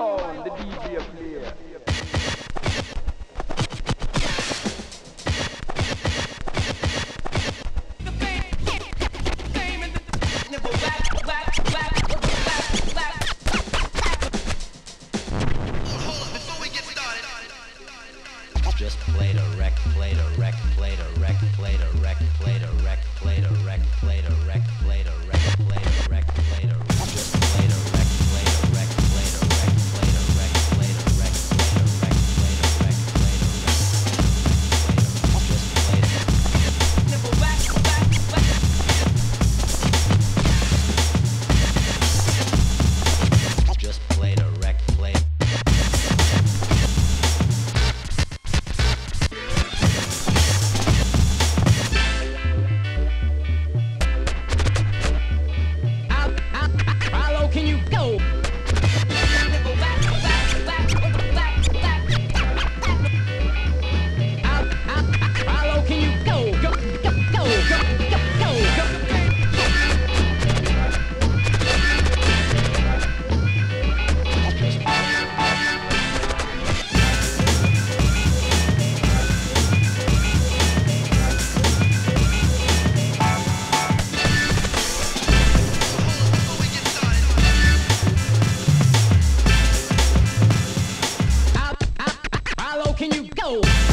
sound the DJ player. Just play the wreck, play the wreck, play the wreck, play the wreck, play the wreck, play the wreck, play the wreck, play the wreck. go.